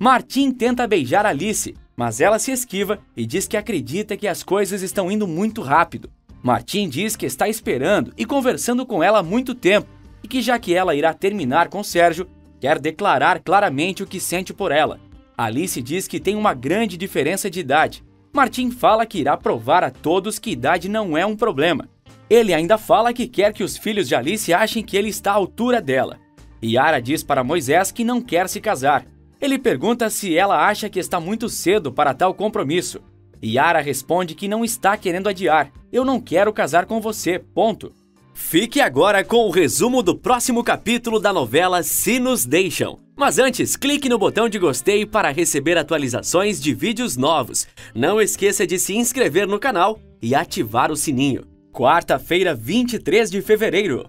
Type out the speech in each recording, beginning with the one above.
Martim tenta beijar Alice, mas ela se esquiva e diz que acredita que as coisas estão indo muito rápido. Martim diz que está esperando e conversando com ela há muito tempo e que já que ela irá terminar com Sérgio, quer declarar claramente o que sente por ela. Alice diz que tem uma grande diferença de idade. Martim fala que irá provar a todos que idade não é um problema. Ele ainda fala que quer que os filhos de Alice achem que ele está à altura dela. Yara diz para Moisés que não quer se casar. Ele pergunta se ela acha que está muito cedo para tal compromisso. Yara responde que não está querendo adiar. Eu não quero casar com você, ponto. Fique agora com o resumo do próximo capítulo da novela Se Nos Deixam. Mas antes, clique no botão de gostei para receber atualizações de vídeos novos. Não esqueça de se inscrever no canal e ativar o sininho. Quarta-feira, 23 de fevereiro.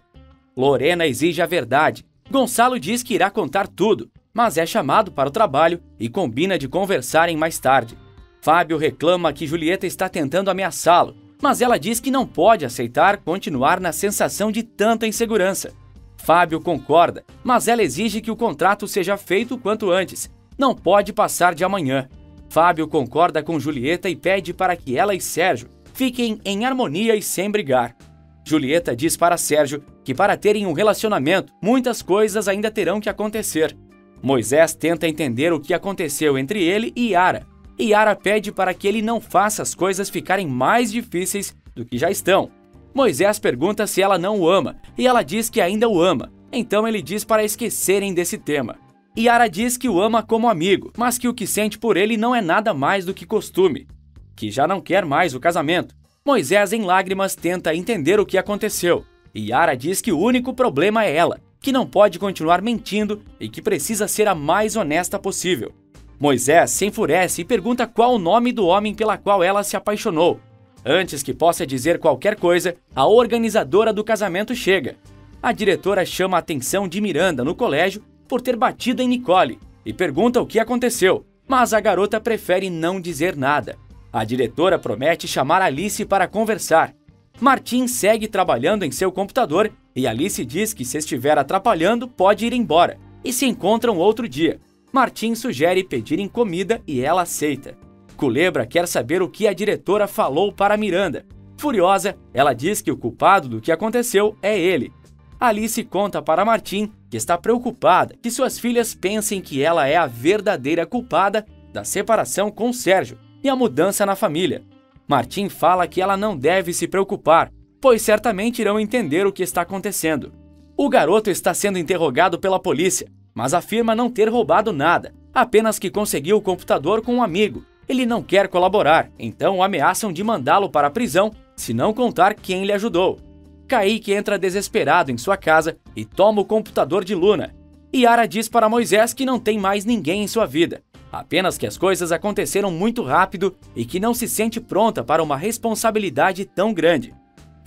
Lorena exige a verdade. Gonçalo diz que irá contar tudo, mas é chamado para o trabalho e combina de conversarem mais tarde. Fábio reclama que Julieta está tentando ameaçá-lo, mas ela diz que não pode aceitar continuar na sensação de tanta insegurança. Fábio concorda, mas ela exige que o contrato seja feito quanto antes. Não pode passar de amanhã. Fábio concorda com Julieta e pede para que ela e Sérgio fiquem em harmonia e sem brigar. Julieta diz para Sérgio que para terem um relacionamento, muitas coisas ainda terão que acontecer. Moisés tenta entender o que aconteceu entre ele e Yara, e Yara pede para que ele não faça as coisas ficarem mais difíceis do que já estão. Moisés pergunta se ela não o ama, e ela diz que ainda o ama, então ele diz para esquecerem desse tema. Yara diz que o ama como amigo, mas que o que sente por ele não é nada mais do que costume, que já não quer mais o casamento. Moisés, em lágrimas, tenta entender o que aconteceu, Yara diz que o único problema é ela, que não pode continuar mentindo e que precisa ser a mais honesta possível. Moisés se enfurece e pergunta qual o nome do homem pela qual ela se apaixonou. Antes que possa dizer qualquer coisa, a organizadora do casamento chega. A diretora chama a atenção de Miranda no colégio por ter batido em Nicole e pergunta o que aconteceu, mas a garota prefere não dizer nada. A diretora promete chamar Alice para conversar. Martin segue trabalhando em seu computador e Alice diz que se estiver atrapalhando pode ir embora e se encontram outro dia. Martim sugere pedirem comida e ela aceita. Culebra quer saber o que a diretora falou para Miranda. Furiosa, ela diz que o culpado do que aconteceu é ele. Alice conta para Martim que está preocupada que suas filhas pensem que ela é a verdadeira culpada da separação com Sérgio e a mudança na família. Martim fala que ela não deve se preocupar, pois certamente irão entender o que está acontecendo. O garoto está sendo interrogado pela polícia mas afirma não ter roubado nada, apenas que conseguiu o computador com um amigo. Ele não quer colaborar, então ameaçam de mandá-lo para a prisão se não contar quem lhe ajudou. Kaique entra desesperado em sua casa e toma o computador de Luna. Yara diz para Moisés que não tem mais ninguém em sua vida, apenas que as coisas aconteceram muito rápido e que não se sente pronta para uma responsabilidade tão grande.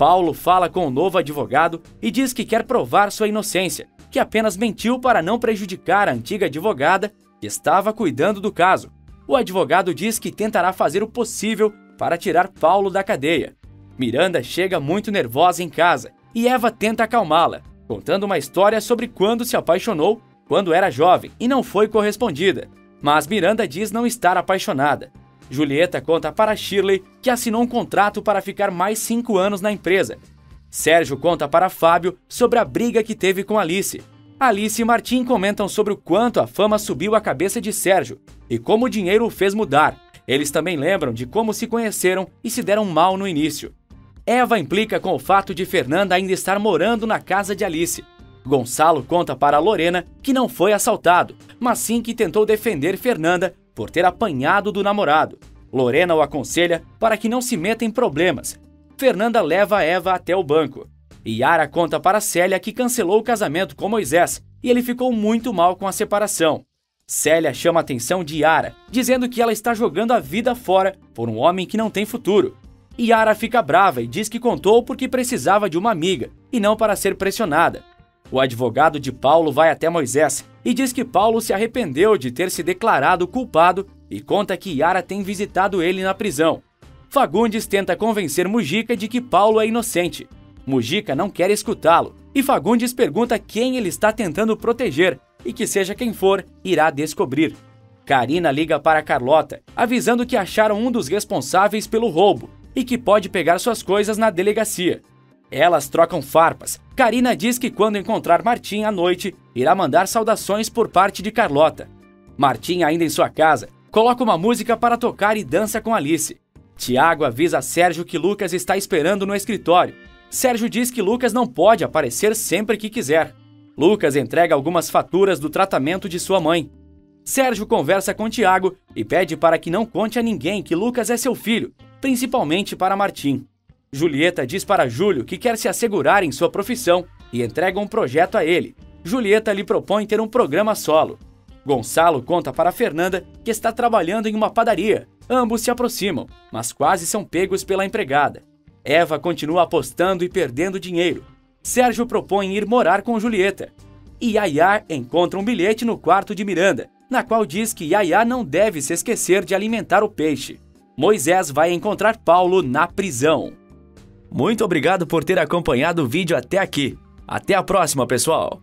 Paulo fala com o novo advogado e diz que quer provar sua inocência, que apenas mentiu para não prejudicar a antiga advogada que estava cuidando do caso. O advogado diz que tentará fazer o possível para tirar Paulo da cadeia. Miranda chega muito nervosa em casa e Eva tenta acalmá-la, contando uma história sobre quando se apaixonou quando era jovem e não foi correspondida. Mas Miranda diz não estar apaixonada. Julieta conta para Shirley que assinou um contrato para ficar mais cinco anos na empresa Sérgio conta para Fábio sobre a briga que teve com Alice. Alice e Martim comentam sobre o quanto a fama subiu a cabeça de Sérgio e como o dinheiro o fez mudar. Eles também lembram de como se conheceram e se deram mal no início. Eva implica com o fato de Fernanda ainda estar morando na casa de Alice. Gonçalo conta para Lorena que não foi assaltado, mas sim que tentou defender Fernanda por ter apanhado do namorado. Lorena o aconselha para que não se meta em problemas Fernanda leva Eva até o banco. Yara conta para Célia que cancelou o casamento com Moisés e ele ficou muito mal com a separação. Célia chama a atenção de Yara, dizendo que ela está jogando a vida fora por um homem que não tem futuro. Yara fica brava e diz que contou porque precisava de uma amiga e não para ser pressionada. O advogado de Paulo vai até Moisés e diz que Paulo se arrependeu de ter se declarado culpado e conta que Yara tem visitado ele na prisão. Fagundes tenta convencer Mujica de que Paulo é inocente. Mujica não quer escutá-lo e Fagundes pergunta quem ele está tentando proteger e que, seja quem for, irá descobrir. Karina liga para Carlota, avisando que acharam um dos responsáveis pelo roubo e que pode pegar suas coisas na delegacia. Elas trocam farpas. Karina diz que quando encontrar Martim à noite, irá mandar saudações por parte de Carlota. Martim, ainda em sua casa, coloca uma música para tocar e dança com Alice. Tiago avisa Sérgio que Lucas está esperando no escritório. Sérgio diz que Lucas não pode aparecer sempre que quiser. Lucas entrega algumas faturas do tratamento de sua mãe. Sérgio conversa com Tiago e pede para que não conte a ninguém que Lucas é seu filho, principalmente para Martim. Julieta diz para Júlio que quer se assegurar em sua profissão e entrega um projeto a ele. Julieta lhe propõe ter um programa solo. Gonçalo conta para Fernanda que está trabalhando em uma padaria. Ambos se aproximam, mas quase são pegos pela empregada. Eva continua apostando e perdendo dinheiro. Sérgio propõe ir morar com Julieta. E Yaya encontra um bilhete no quarto de Miranda, na qual diz que Yaya não deve se esquecer de alimentar o peixe. Moisés vai encontrar Paulo na prisão. Muito obrigado por ter acompanhado o vídeo até aqui. Até a próxima, pessoal!